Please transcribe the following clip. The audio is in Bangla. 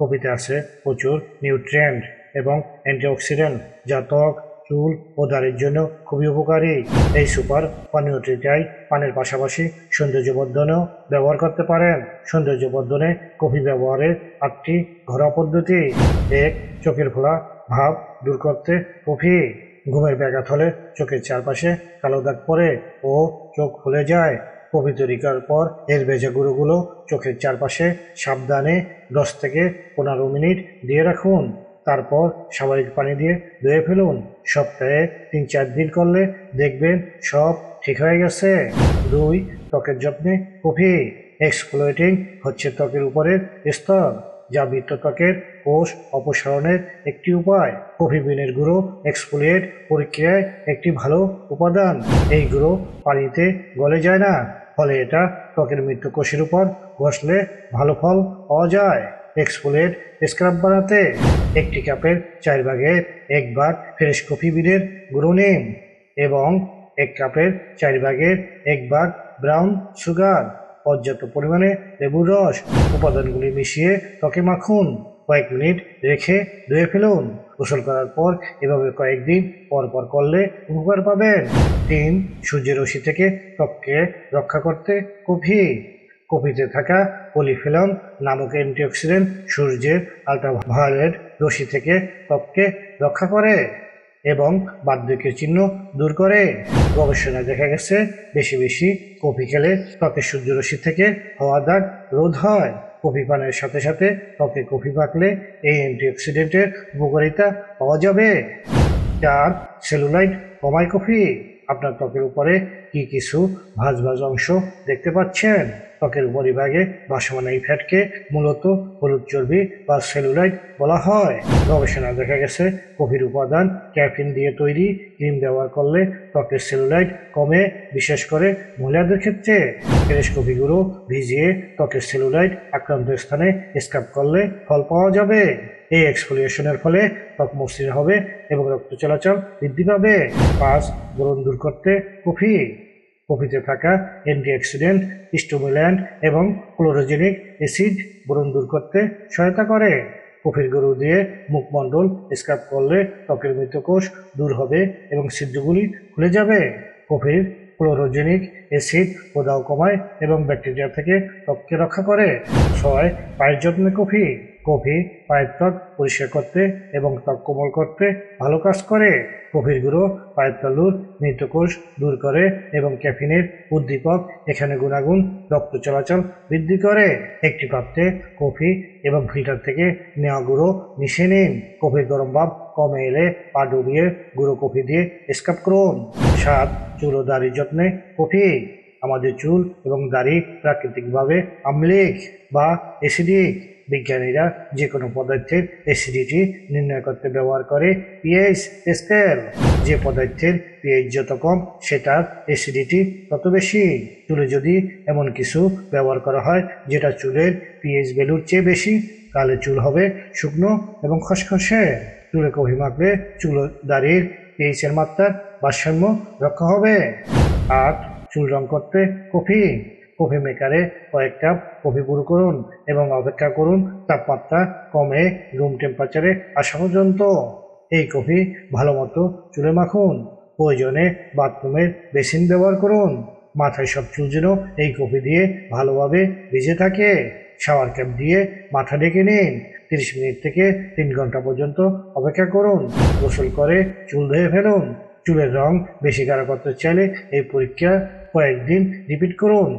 কফিতে আছে প্রচুর নিউট্রিয়েন্ট এবং অ্যান্টিঅক্সিডেন্ট, যা ত্বক, চুল ও দাড়ির জন্য খুবই উপকারী। এই সুপার পানীয়টিটাই পানের পাশাপাশি সৌন্দর্যবর্ধনেও ব্যবহার করতে পারেন। সৌন্দর্যবর্ধনে কফি ব্যবহারের আটটি ঘরোয়া পদ্ধতি। এক, চোখের ফোলা ভাব দূর করতে কফি। ঘুমের ব্যাঘাত হলে চোখের চারপাশে কালো দাগ পড়ে ও চোখ ফুলে যায়। কফি তৈরি করার পর এর ভেজা গুঁড়োগুলো চোখের চারপাশে সাবধানে দশ থেকে পনেরো মিনিট দিয়ে রাখুন। তারপর স্বাভাবিক পানি দিয়ে ধুয়ে ফেলুন। সপ্তাহে তিন চার দিন করলে দেখবেন সব ঠিক হয়ে গেছে। দুই, ত্বকের যত্নে কফি। এক্সপ্লোয়েটিং হচ্ছে ত্বকের উপরের স্তর, যা বৃত্ত ত্বকের কোষ অপসারণের একটি উপায়। কফি বিনের গুঁড়ো এক্সফোলিয়েট প্রক্রিয়ায় একটি ভালো উপাদান। এই গুঁড়ো পানিতে গলে যায় না। ফলে এটা ত্বকের মৃত্যু কোষের উপর বসলে ভালো ফল পাওয়া যায়। এক্সফোলিয়েট স্ক্রাব বানাতে একটি কাপের চার ভাগের এক ভাগ ফ্রেশ কফি বিনের গুঁড়ো নিন এবং এক কাপের চার ভাগের এক ভাগ ব্রাউন সুগার পর্যাপ্ত পরিমাণে লেবুর রস, উপাদানগুলি মিশিয়ে ত্বকে মাখুন। কয়েক মিনিট রেখে ধুয়ে ফেলুন। গোসল করার পর এভাবে কয়েকদিন পর পর করলে উপকার পাবেন। তিন, সূর্যের রশ্মি থেকে ত্বককে রক্ষা করতে কফি। কপিতে থাকা পলিফিলম নামক অ্যান্টিঅক্সিডেন্ট সূর্যের আল্ট্রাভায়োলেট রশ্মি থেকে ত্বককে রক্ষা করে এবং বার্ধক্যের চিহ্ন দূর করে। গবেষণায় দেখা গেছে, বেশি বেশি কফি খেলে ত্বকের সূর্যরশ্মি থেকে হওয়া দাগ রোধ হয়। কফি পানের সাথে সাথে ত্বকে কফি পাকলে এই অ্যান্টিঅক্সিডেন্টের উপকারিতা পাওয়া যাবে। চার, সেলুলাইট কমায় কফি। আপনার ত্বকের উপরে কি কিছু ভাজ ভাজ অংশ দেখতে পাচ্ছেন? ত্বকের উপরিভাগে ভাসমান এই ফ্যাটকে মূলত হলুদ চর্বি বা সেলুলাইট বলা হয়। গবেষণায় দেখা গেছে, কফির উপাদান ক্যাফিন দিয়ে তৈরি ক্রিম ব্যবহার করলে ত্বকের সেলুলাইট কমে, বিশেষ করে মহিলাদের ক্ষেত্রে। ফ্রেশ কফিগুলো ভিজিয়ে ত্বকের সেলুলাইট আক্রান্ত স্থানে স্ক্রাব করলে ফল পাওয়া যাবে। এই এক্সফোলিয়েশনের ফলে ত্বক মসৃণ হবে এবং রক্ত চলাচল বৃদ্ধি পাবে। পাঁচ ব্রণ দূর করতে কফি, কফিতে থাকা অ্যান্টিঅক্সিডেন্ট স্টোমুল্যান্ট এবং ক্লোরোজেনিক অ্যাসিড ব্রণ দূর করতে সহায়তা করে। কফির গরু দিয়ে মুখমণ্ডল স্ক্রাব করলে ত্বকের মৃতকোষ দূর হবে এবং ছিদ্রগুলি খুলে যাবে। কফির ক্লোরোজেনিক অ্যাসিড প্রদাহ কমায় এবং ব্যাকটেরিয়া থেকে ত্বককে রক্ষা করে। ছয় পায়ের যত্নে কফি। কফি, পায়ের ত্বক পরিষ্কার করতে এবং ত্বক কোমল করতে ভালো কাজ করে। কফির গুঁড়ো, পায়ের তালুর মৃতকোষ দূর করে এবং ক্যাফিনের উদ্দীপক এখানে গুণাগুণ, রক্ত চলাচল বৃদ্ধি করে। একটি পাত্রে কফি এবং ফিল্টার থেকে নেওয়া গুঁড়ো মিশিয়ে নিন। কফির গরম ভাব কমে এলে পা ডুবিয়ে গুঁড়ো কফি দিয়ে স্কাপ করুন। সাত চুল ও দাড়ির যত্নে কফি। আমাদের চুল এবং দাড়ি প্রাকৃতিকভাবে আম্লিক বা অ্যাসিডিক। বিজ্ঞানীরা যে কোনো পদার্থের অ্যাসিডিটি নির্ণয় করতে ব্যবহার করে পিএইচ স্কেল যে পদার্থের পিএইচ যত কম সেটার অ্যাসিডিটি তত বেশি। চুলে যদি এমন কিছু ব্যবহার করা হয়, যেটা চুলের পিএইচ ভ্যালুর চেয়ে বেশি, তাহলে চুল হবে শুকনো এবং খসখসে। চুলে কফি মাখলে চুল দাড়ির পিএইচের মাত্রার ভারসাম্য রক্ষা হবে। আট চুল রং করতে কফি। কফি মেকারে কয়েক কাপ কফি গুঁড়ো করুন এবং অপেক্ষা করুন, তাপমাত্রা কমে রুম টেম্পারেচারে আসা পর্যন্ত। এই কফি ভালো মতো চুলে মাখুন, প্রয়োজনে বাথরুমের বেসিন ব্যবহার করুন। মাথায় সব চুল যেন এই কফি দিয়ে ভালোভাবে ভিজে থাকে। শাওয়ার ক্যাপ দিয়ে মাথা ঢেকে নিন, তিরিশ মিনিট থেকে তিন ঘণ্টা পর্যন্ত অপেক্ষা করুন। গোসল করে চুল ধুয়ে ফেলুন। চুলের রং বেশি গাঢ় করতে চাইলে এই পরীক্ষা কয়েকদিন রিপিট করুন।